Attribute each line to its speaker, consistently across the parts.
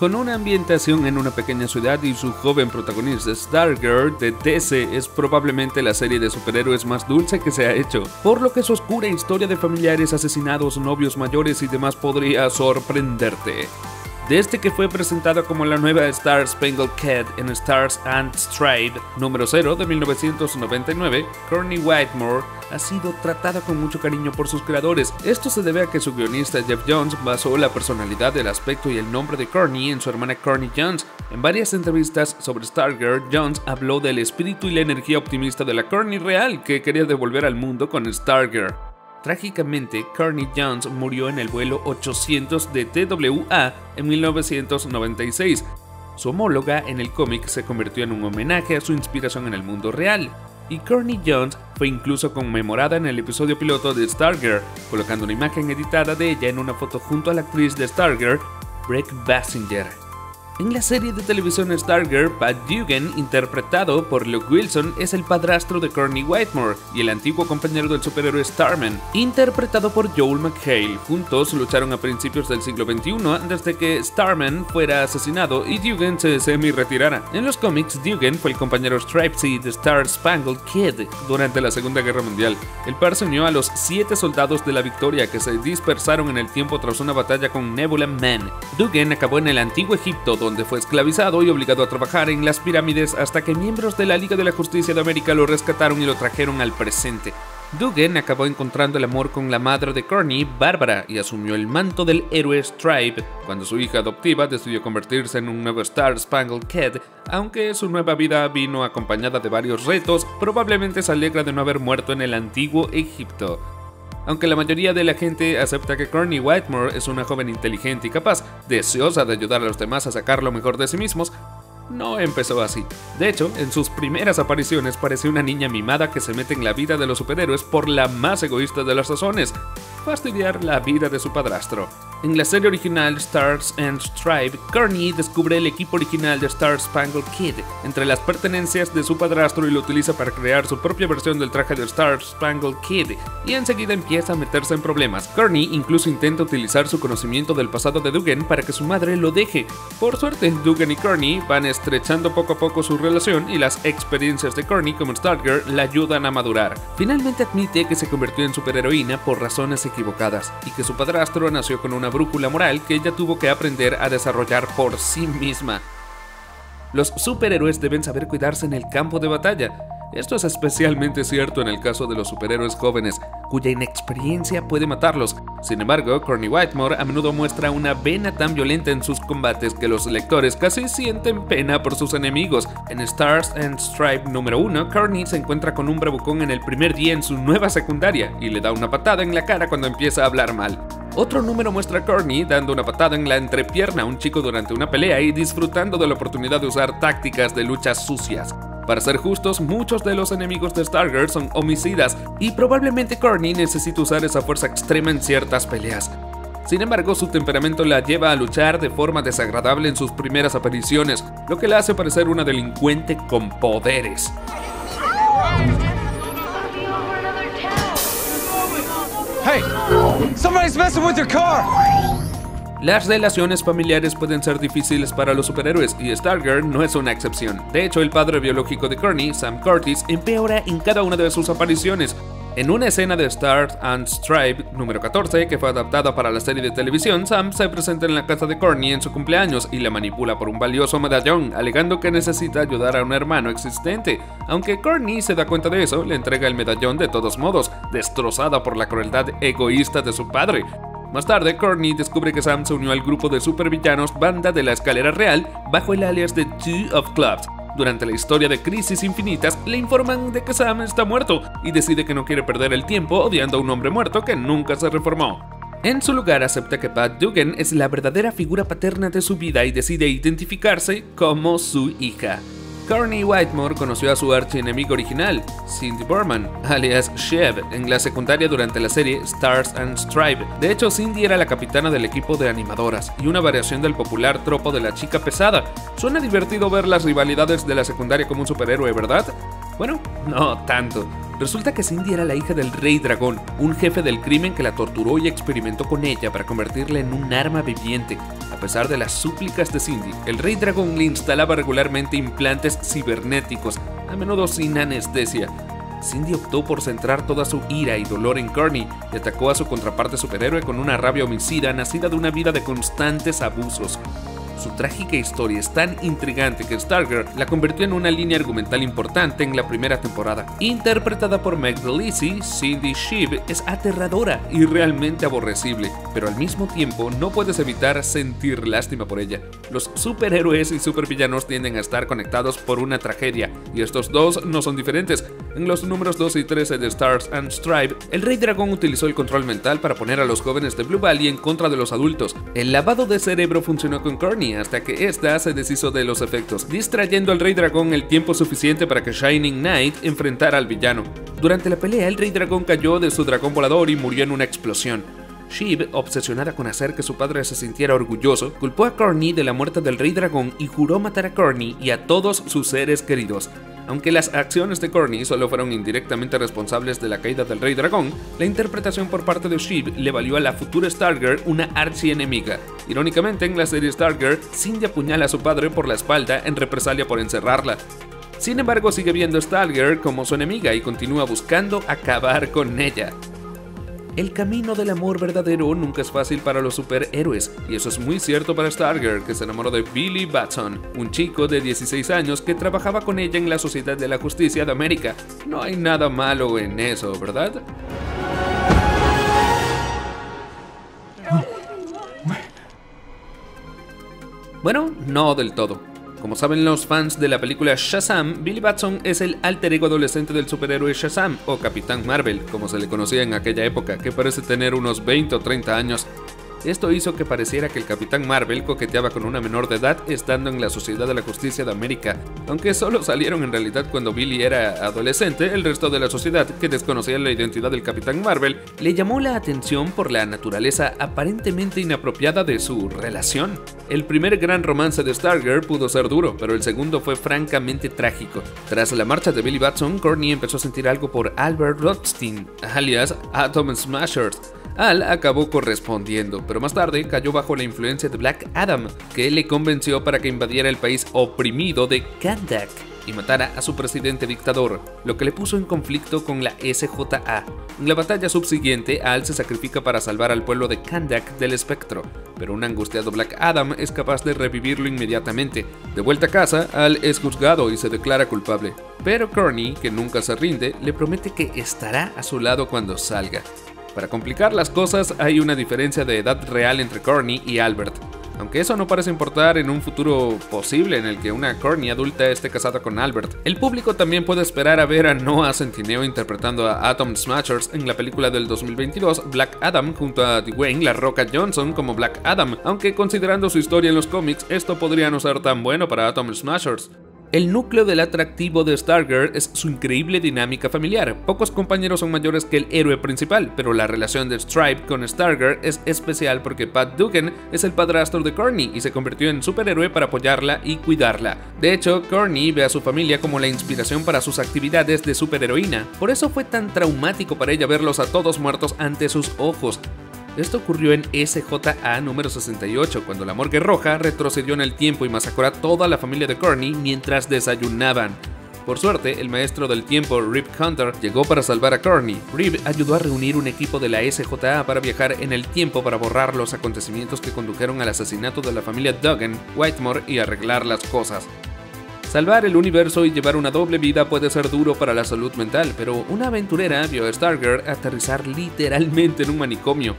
Speaker 1: Con una ambientación en una pequeña ciudad y su joven protagonista Stargirl de DC es probablemente la serie de superhéroes más dulce que se ha hecho, por lo que su oscura historia de familiares asesinados, novios mayores y demás podría sorprenderte. Desde que fue presentada como la nueva Star Spangled Cat en Stars and Stripe número 0 de 1999, Courtney Whitemore ha sido tratada con mucho cariño por sus creadores. Esto se debe a que su guionista Jeff Jones basó la personalidad, el aspecto y el nombre de Courtney en su hermana Courtney Jones. En varias entrevistas sobre Stargirl, Jones habló del espíritu y la energía optimista de la Courtney real que quería devolver al mundo con Stargirl. Trágicamente, Courtney Jones murió en el vuelo 800 de TWA en 1996. Su homóloga en el cómic se convirtió en un homenaje a su inspiración en el mundo real, y Courtney Jones fue incluso conmemorada en el episodio piloto de Stargirl, colocando una imagen editada de ella en una foto junto a la actriz de Stargirl, Breck Basinger. En la serie de televisión Stargirl, Pat Dugan, interpretado por Luke Wilson, es el padrastro de Courtney Whitemore y el antiguo compañero del superhéroe Starman, interpretado por Joel McHale. Juntos lucharon a principios del siglo XXI antes de que Starman fuera asesinado y Dugan se semi-retirara. En los cómics, Dugan fue el compañero Stripesy de Star Spangled Kid durante la Segunda Guerra Mundial. El par se unió a los siete soldados de la Victoria que se dispersaron en el tiempo tras una batalla con Nebula Man. Dugan acabó en el antiguo Egipto, donde fue esclavizado y obligado a trabajar en las pirámides hasta que miembros de la Liga de la Justicia de América lo rescataron y lo trajeron al presente. Dugan acabó encontrando el amor con la madre de Courtney, Bárbara, y asumió el manto del héroe Stripe cuando su hija adoptiva decidió convertirse en un nuevo Star Spangled Kid. Aunque su nueva vida vino acompañada de varios retos, probablemente se alegra de no haber muerto en el antiguo Egipto. Aunque la mayoría de la gente acepta que Courtney Whitemore es una joven inteligente y capaz, deseosa de ayudar a los demás a sacar lo mejor de sí mismos, no empezó así. De hecho, en sus primeras apariciones parece una niña mimada que se mete en la vida de los superhéroes por la más egoísta de las razones, fastidiar la vida de su padrastro. En la serie original Stars and Stripe, Courtney descubre el equipo original de Star Spangled Kid entre las pertenencias de su padrastro y lo utiliza para crear su propia versión del traje de Star Spangled Kid, y enseguida empieza a meterse en problemas. Courtney incluso intenta utilizar su conocimiento del pasado de Dugan para que su madre lo deje. Por suerte, Dugan y Courtney van estrechando poco a poco su relación y las experiencias de Courtney como Stargirl la ayudan a madurar. Finalmente admite que se convirtió en superheroína por razones equivocadas y que su padrastro nació con una brújula moral que ella tuvo que aprender a desarrollar por sí misma. Los superhéroes deben saber cuidarse en el campo de batalla. Esto es especialmente cierto en el caso de los superhéroes jóvenes, cuya inexperiencia puede matarlos. Sin embargo, Courtney Whitemore a menudo muestra una vena tan violenta en sus combates que los lectores casi sienten pena por sus enemigos. En Stars and Stripe número 1, Courtney se encuentra con un bravucón en el primer día en su nueva secundaria y le da una patada en la cara cuando empieza a hablar mal. Otro número muestra a Courtney dando una patada en la entrepierna a un chico durante una pelea y disfrutando de la oportunidad de usar tácticas de luchas sucias. Para ser justos, muchos de los enemigos de Stargirl son homicidas y probablemente Courtney necesita usar esa fuerza extrema en ciertas peleas. Sin embargo, su temperamento la lleva a luchar de forma desagradable en sus primeras apariciones, lo que la hace parecer una delincuente con poderes.
Speaker 2: Hey, somebody's messing with your car.
Speaker 1: Las relaciones familiares pueden ser difíciles para los superhéroes y Stargirl no es una excepción. De hecho, el padre biológico de Courtney, Sam Curtis, empeora en cada una de sus apariciones. En una escena de Stars and Stripe número 14, que fue adaptada para la serie de televisión, Sam se presenta en la casa de Courtney en su cumpleaños y la manipula por un valioso medallón, alegando que necesita ayudar a un hermano existente. Aunque Courtney se da cuenta de eso, le entrega el medallón de todos modos, destrozada por la crueldad egoísta de su padre. Más tarde, Courtney descubre que Sam se unió al grupo de supervillanos Banda de la Escalera Real bajo el alias de Two of Clubs. Durante la historia de Crisis Infinitas, le informan de que Sam está muerto y decide que no quiere perder el tiempo odiando a un hombre muerto que nunca se reformó. En su lugar acepta que Pat Dugan es la verdadera figura paterna de su vida y decide identificarse como su hija. Courtney Whitemore conoció a su archienemigo original, Cindy Burman, alias Shev, en la secundaria durante la serie Stars and Stripe. De hecho, Cindy era la capitana del equipo de animadoras y una variación del popular tropo de la chica pesada. Suena divertido ver las rivalidades de la secundaria como un superhéroe, ¿verdad? Bueno, no tanto. Resulta que Cindy era la hija del Rey Dragón, un jefe del crimen que la torturó y experimentó con ella para convertirla en un arma viviente. A pesar de las súplicas de Cindy, el Rey Dragón le instalaba regularmente implantes cibernéticos, a menudo sin anestesia. Cindy optó por centrar toda su ira y dolor en Kearney y atacó a su contraparte superhéroe con una rabia homicida nacida de una vida de constantes abusos. Su trágica historia es tan intrigante que Stargirl la convirtió en una línea argumental importante en la primera temporada. Interpretada por Meg Delisi, Cindy Sheeb es aterradora y realmente aborrecible, pero al mismo tiempo no puedes evitar sentir lástima por ella. Los superhéroes y supervillanos tienden a estar conectados por una tragedia, y estos dos no son diferentes. En los números 2 y 13 de Stars and Stripe, el Rey Dragón utilizó el control mental para poner a los jóvenes de Blue Valley en contra de los adultos. El lavado de cerebro funcionó con Kearney hasta que ésta se deshizo de los efectos, distrayendo al Rey Dragón el tiempo suficiente para que Shining Knight enfrentara al villano. Durante la pelea, el Rey Dragón cayó de su dragón volador y murió en una explosión. Sheev, obsesionada con hacer que su padre se sintiera orgulloso, culpó a Corny de la muerte del Rey Dragón y juró matar a Corny y a todos sus seres queridos. Aunque las acciones de Corny solo fueron indirectamente responsables de la caída del Rey Dragón, la interpretación por parte de Sheev le valió a la futura Stargirl una archienemiga. Irónicamente, en la serie Stargirl, Cindy apuñala a su padre por la espalda en represalia por encerrarla. Sin embargo, sigue viendo a Stargirl como su enemiga y continúa buscando acabar con ella. El camino del amor verdadero nunca es fácil para los superhéroes, y eso es muy cierto para Stargirl, que se enamoró de Billy Batson, un chico de 16 años que trabajaba con ella en la Sociedad de la Justicia de América. No hay nada malo en eso, ¿verdad? Bueno, no del todo. Como saben los fans de la película Shazam, Billy Batson es el alter ego adolescente del superhéroe Shazam, o Capitán Marvel, como se le conocía en aquella época, que parece tener unos 20 o 30 años. Esto hizo que pareciera que el Capitán Marvel coqueteaba con una menor de edad estando en la Sociedad de la Justicia de América, aunque solo salieron en realidad cuando Billy era adolescente, el resto de la sociedad, que desconocía la identidad del Capitán Marvel, le llamó la atención por la naturaleza aparentemente inapropiada de su relación. El primer gran romance de Stargirl pudo ser duro, pero el segundo fue francamente trágico. Tras la marcha de Billy Batson, Courtney empezó a sentir algo por Albert Rothstein, alias Atom Smashers, al acabó correspondiendo, pero más tarde cayó bajo la influencia de Black Adam, que le convenció para que invadiera el país oprimido de Kandak y matara a su presidente dictador, lo que le puso en conflicto con la SJA. En la batalla subsiguiente, Al se sacrifica para salvar al pueblo de Kandak del espectro, pero un angustiado Black Adam es capaz de revivirlo inmediatamente. De vuelta a casa, Al es juzgado y se declara culpable, pero Kearney, que nunca se rinde, le promete que estará a su lado cuando salga. Para complicar las cosas, hay una diferencia de edad real entre Corny y Albert. Aunque eso no parece importar en un futuro posible en el que una Corny adulta esté casada con Albert, el público también puede esperar a ver a Noah Centineo interpretando a Atom Smashers en la película del 2022 Black Adam junto a Dwayne La Roca Johnson como Black Adam, aunque considerando su historia en los cómics, esto podría no ser tan bueno para Atom Smashers. El núcleo del atractivo de Stargirl es su increíble dinámica familiar. Pocos compañeros son mayores que el héroe principal, pero la relación de Stripe con Stargirl es especial porque Pat Dugan es el padrastro de Corny y se convirtió en superhéroe para apoyarla y cuidarla. De hecho, Corny ve a su familia como la inspiración para sus actividades de superheroína. Por eso fue tan traumático para ella verlos a todos muertos ante sus ojos. Esto ocurrió en SJA número 68, cuando la Morgue Roja retrocedió en el tiempo y masacró a toda la familia de Corny mientras desayunaban. Por suerte, el maestro del tiempo, Rip Hunter, llegó para salvar a Corny. Rip ayudó a reunir un equipo de la SJA para viajar en el tiempo para borrar los acontecimientos que condujeron al asesinato de la familia Duggan, Whitemore y arreglar las cosas. Salvar el universo y llevar una doble vida puede ser duro para la salud mental, pero una aventurera vio a Stargirl aterrizar literalmente en un manicomio.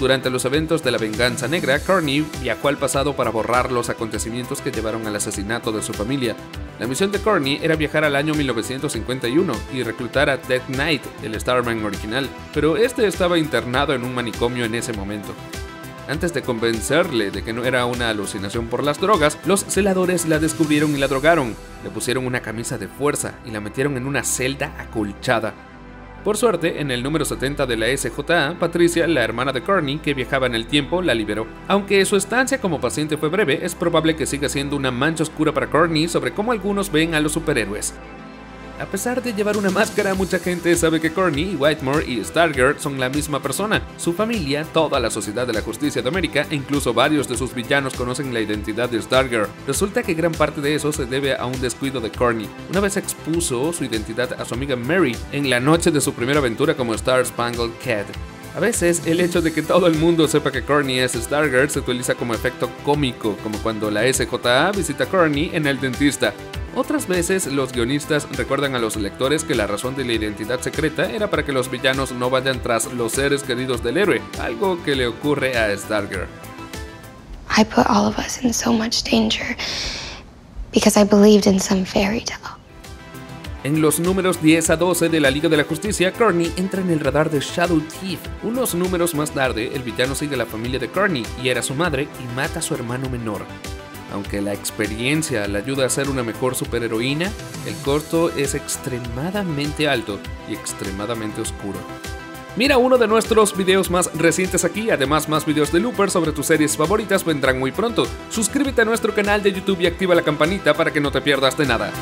Speaker 1: Durante los eventos de la venganza negra, Carney viajó al pasado para borrar los acontecimientos que llevaron al asesinato de su familia. La misión de Corny era viajar al año 1951 y reclutar a Death Knight, el Starman original, pero este estaba internado en un manicomio en ese momento. Antes de convencerle de que no era una alucinación por las drogas, los celadores la descubrieron y la drogaron, le pusieron una camisa de fuerza y la metieron en una celda acolchada. Por suerte, en el número 70 de la SJA, Patricia, la hermana de Courtney, que viajaba en el tiempo, la liberó. Aunque su estancia como paciente fue breve, es probable que siga siendo una mancha oscura para Courtney sobre cómo algunos ven a los superhéroes. A pesar de llevar una máscara, mucha gente sabe que Courtney, Whitemore y Stargirl son la misma persona. Su familia, toda la sociedad de la justicia de América e incluso varios de sus villanos conocen la identidad de Stargirl. Resulta que gran parte de eso se debe a un descuido de Courtney. Una vez expuso su identidad a su amiga Mary en la noche de su primera aventura como Star Spangled Cat. A veces, el hecho de que todo el mundo sepa que Courtney es Stargirl se utiliza como efecto cómico, como cuando la SJA visita a Courtney en el dentista. Otras veces, los guionistas recuerdan a los lectores que la razón de la identidad secreta era para que los villanos no vayan tras los seres queridos del héroe, algo que le ocurre a Stargirl.
Speaker 3: I put all of us in so much danger because I believed in some fairy tale.
Speaker 1: En los números 10 a 12 de la Liga de la Justicia, Courtney entra en el radar de Shadow Thief. Unos números más tarde, el villano sigue a la familia de Courtney, hiera a su madre y mata a su hermano menor. Aunque la experiencia le ayuda a ser una mejor superheroína, el costo es extremadamente alto y extremadamente oscuro. Mira uno de nuestros videos más recientes aquí, además más videos de Looper sobre tus series favoritas vendrán muy pronto. Suscríbete a nuestro canal de YouTube y activa la campanita para que no te pierdas de nada.